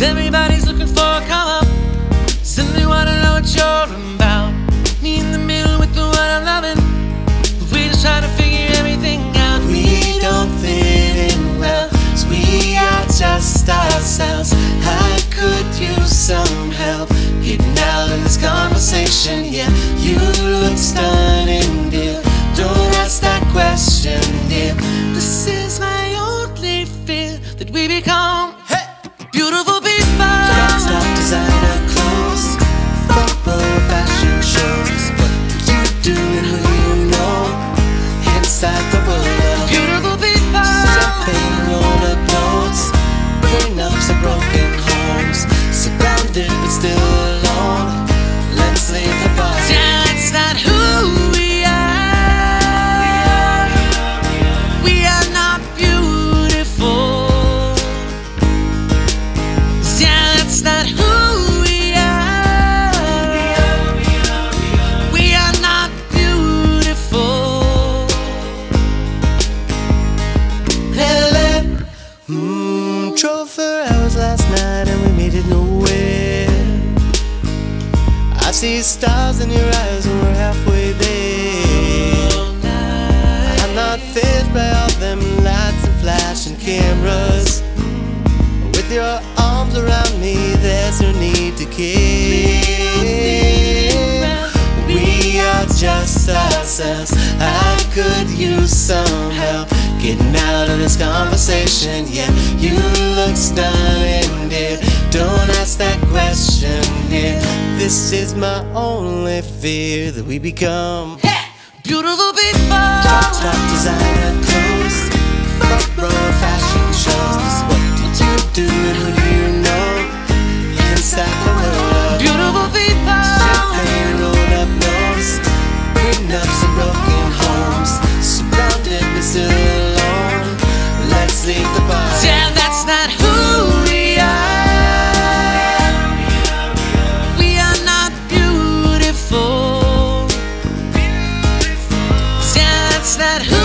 Everybody stars in your eyes and we're halfway there. I'm not fazed by all them lights and flashing cameras. With your arms around me, there's no need to care. We are just ourselves. I could use some help getting out of this conversation. Yeah, you look stunning, dear. Don't ask that question. This is my only fear that we become hey! beautiful people. Top, top designer. that